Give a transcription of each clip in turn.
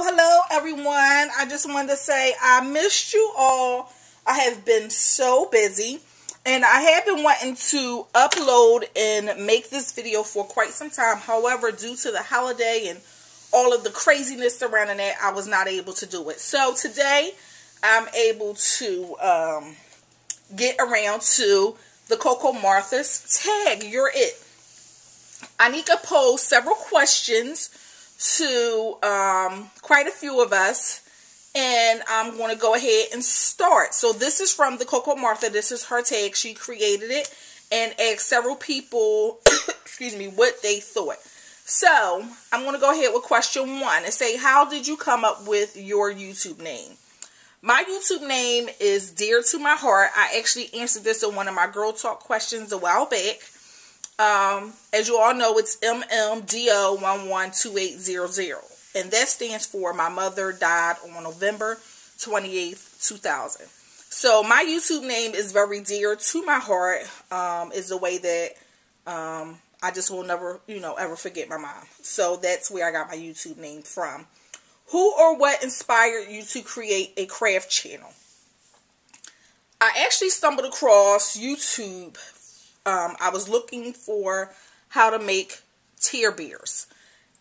Hello, everyone. I just wanted to say I missed you all. I have been so busy. And I have been wanting to upload and make this video for quite some time. However, due to the holiday and all of the craziness surrounding it, I was not able to do it. So today, I'm able to um, get around to the Coco Martha's tag. You're it. Anika posed several questions to um, quite a few of us. And I'm going to go ahead and start. So this is from the Coco Martha. This is her tag. She created it and asked several people, excuse me, what they thought. So I'm going to go ahead with question one and say, how did you come up with your YouTube name? My YouTube name is dear to my heart. I actually answered this in one of my Girl Talk questions a while back. Um, as you all know, it's MMDO112800. And that stands for my mother died on November 28th, 2000. So my YouTube name is very dear to my heart. Um, is the way that um, I just will never, you know, ever forget my mom. So that's where I got my YouTube name from. Who or what inspired you to create a craft channel? I actually stumbled across YouTube um, I was looking for how to make tear beers.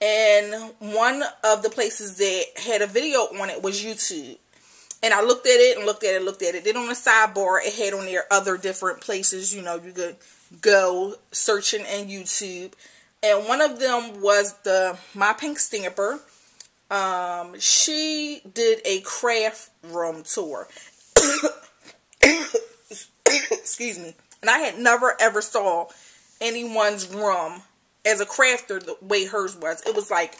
And one of the places that had a video on it was YouTube. And I looked at it and looked at it, looked at it. Then on the sidebar, it had on there other different places, you know, you could go searching in YouTube. And one of them was the My Pink Stamper. Um, she did a craft room tour. Excuse me. And I had never ever saw anyone's room as a crafter the way hers was. It was like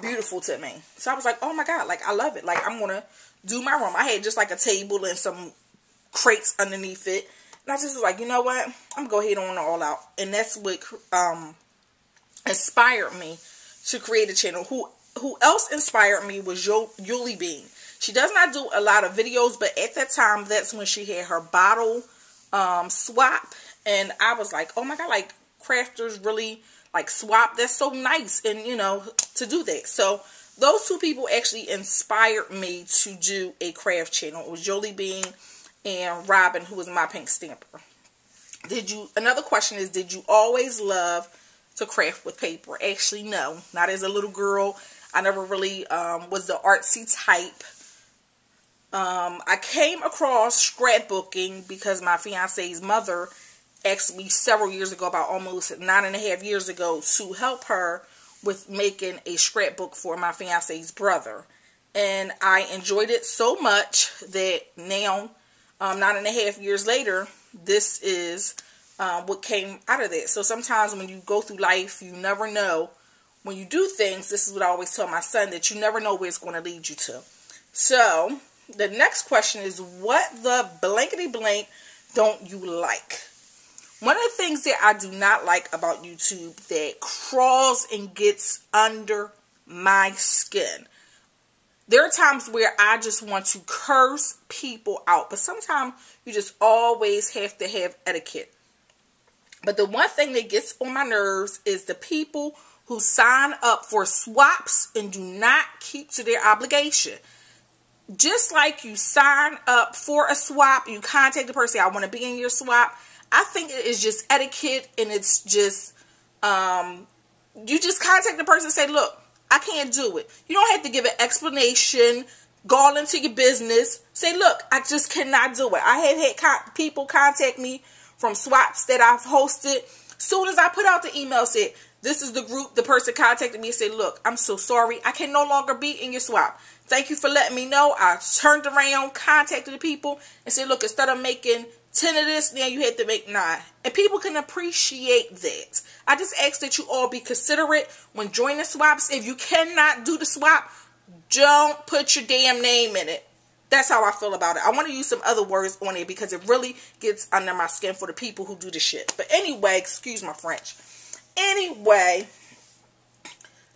beautiful to me. So I was like, oh my God, like I love it. Like I'm going to do my room. I had just like a table and some crates underneath it. And I just was like, you know what? I'm going to go ahead on all out. And that's what um, inspired me to create a channel. Who who else inspired me was Yuli Bean. She does not do a lot of videos, but at that time, that's when she had her bottle um, swap. And I was like, oh my God, like crafters really like swap. That's so nice. And, you know, to do that. So those two people actually inspired me to do a craft channel. It was Jolie Bean and Robin, who was my pink stamper. Did you, another question is, did you always love to craft with paper? Actually, no. Not as a little girl. I never really um, was the artsy type. Um, I came across scrapbooking because my fiance's mother asked me several years ago, about almost nine and a half years ago, to help her with making a scrapbook for my fiance's brother. And I enjoyed it so much that now, um, nine and a half years later, this is uh, what came out of that. So sometimes when you go through life, you never know. When you do things, this is what I always tell my son, that you never know where it's going to lead you to. So, the next question is what the blankety blank don't you like? One of the things that I do not like about YouTube that crawls and gets under my skin. There are times where I just want to curse people out, but sometimes you just always have to have etiquette. But the one thing that gets on my nerves is the people who sign up for swaps and do not keep to their obligation just like you sign up for a swap, you contact the person, I want to be in your swap. I think it is just etiquette and it's just, um, you just contact the person say, look, I can't do it. You don't have to give an explanation, go into your business. Say, look, I just cannot do it. I have had people contact me from swaps that I've hosted. Soon as I put out the email, said, this is the group. The person contacted me and said, look, I'm so sorry. I can no longer be in your swap. Thank you for letting me know. I turned around, contacted the people, and said, look, instead of making 10 of this, now you had to make 9. And people can appreciate that. I just ask that you all be considerate when joining swaps. If you cannot do the swap, don't put your damn name in it. That's how I feel about it. I want to use some other words on it because it really gets under my skin for the people who do the shit. But anyway, excuse my French. Anyway,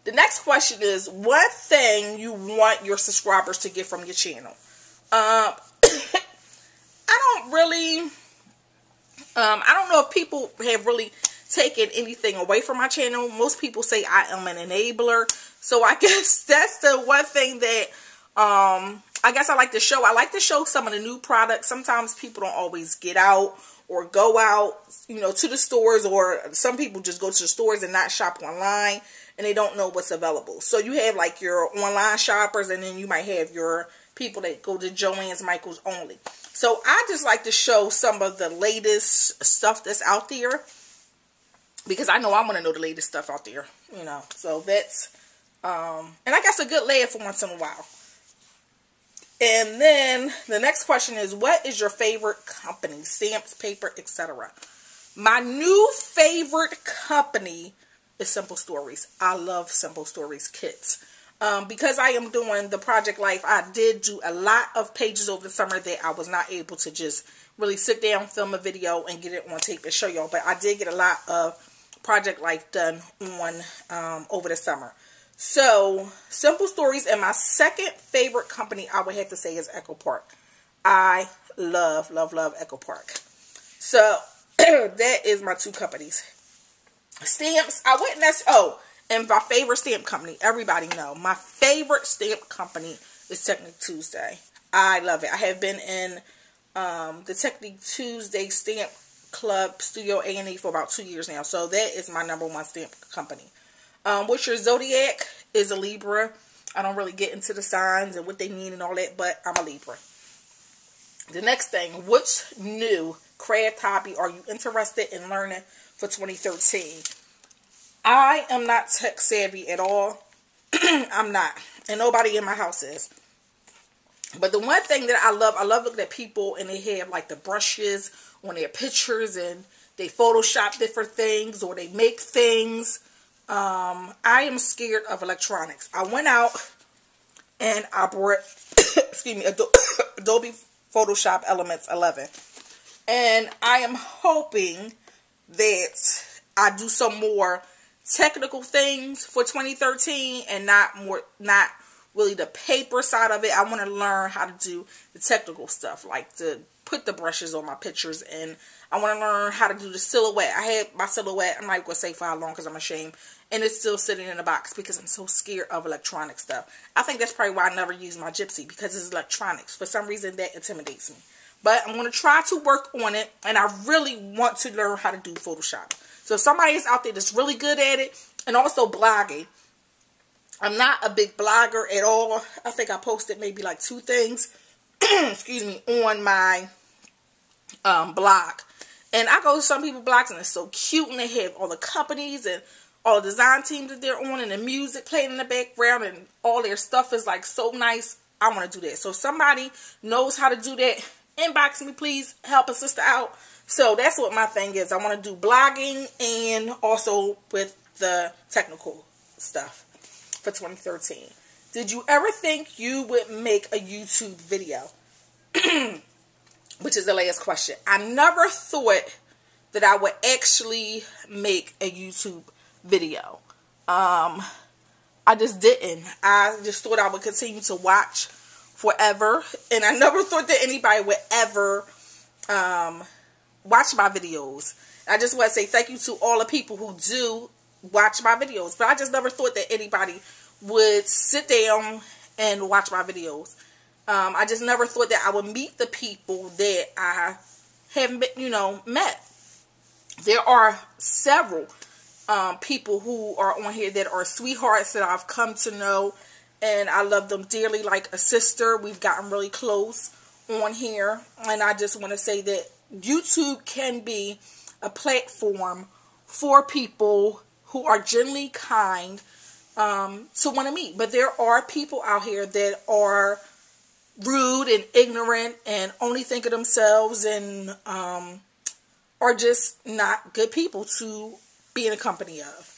the next question is what thing you want your subscribers to get from your channel? Um, I don't really, um, I don't know if people have really taken anything away from my channel. Most people say I am an enabler. So I guess that's the one thing that um I guess I like to show. I like to show some of the new products. Sometimes people don't always get out or go out, you know, to the stores or some people just go to the stores and not shop online and they don't know what's available. So you have like your online shoppers and then you might have your people that go to Joann's Michaels only. So I just like to show some of the latest stuff that's out there because I know I want to know the latest stuff out there, you know. So that's um and I guess a good layer for once in a while. And then the next question is what is your favorite company? Stamps, paper, etc. My new favorite company is Simple Stories. I love Simple Stories kits. Um, because I am doing the Project Life, I did do a lot of pages over the summer that I was not able to just really sit down, film a video, and get it on tape and show y'all. But I did get a lot of Project Life done on um, over the summer. So, Simple Stories and my second favorite company I would have to say is Echo Park. I love, love, love Echo Park. So, that is my two companies. Stamps, I necessarily, oh, and my favorite stamp company, everybody know, my favorite stamp company is Technique Tuesday. I love it. I have been in um, the Technique Tuesday Stamp Club Studio A&E for about two years now. So that is my number one stamp company. Um, which your zodiac is a Libra. I don't really get into the signs and what they mean and all that, but I'm a Libra. The next thing, what's new craft hobby are you interested in learning for 2013? I am not tech savvy at all. I'm not. And nobody in my house is. But the one thing that I love, I love looking at people and they have like the brushes on their pictures and they Photoshop different things or they make things. Um, I am scared of electronics. I went out and I bought, excuse me, Adobe Photoshop Elements 11. And I am hoping that I do some more technical things for 2013 and not more not really the paper side of it. I want to learn how to do the technical stuff, like to put the brushes on my pictures, and I want to learn how to do the silhouette. I had my silhouette. I'm not going to say for how long because I'm ashamed, and it's still sitting in a box because I'm so scared of electronic stuff. I think that's probably why I never use my Gypsy because it's electronics. For some reason, that intimidates me. But I'm going to try to work on it, and I really want to learn how to do Photoshop. So if somebody is out there that's really good at it and also blogging, I'm not a big blogger at all. I think I posted maybe like two things, excuse me, on my um, blog. And I go to some people's blogs and it's so cute and they have all the companies and all the design teams that they're on and the music playing in the background and all their stuff is like so nice. I want to do that. So if somebody knows how to do that, inbox me please. Help a sister out. So that's what my thing is. I want to do blogging and also with the technical stuff for 2013. Did you ever think you would make a YouTube video? Which is the last question. I never thought that I would actually make a YouTube video. Um, I just didn't. I just thought I would continue to watch forever. And I never thought that anybody would ever um, watch my videos. I just want to say thank you to all the people who do watch my videos. But I just never thought that anybody would sit down and watch my videos. Um, I just never thought that I would meet the people that I haven't, been, you know, met. There are several um, people who are on here that are sweethearts that I've come to know, and I love them dearly like a sister. We've gotten really close on here, and I just want to say that YouTube can be a platform for people who are generally kind um, to want to meet. But there are people out here that are rude and ignorant and only think of themselves and um, are just not good people to be in a company of.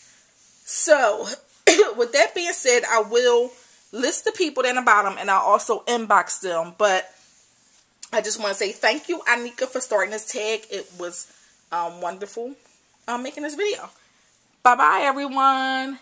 So, with that being said, I will list the people down the bottom and I'll also inbox them. But I just want to say thank you, Anika, for starting this tag. It was um, wonderful um, making this video. Bye-bye, everyone.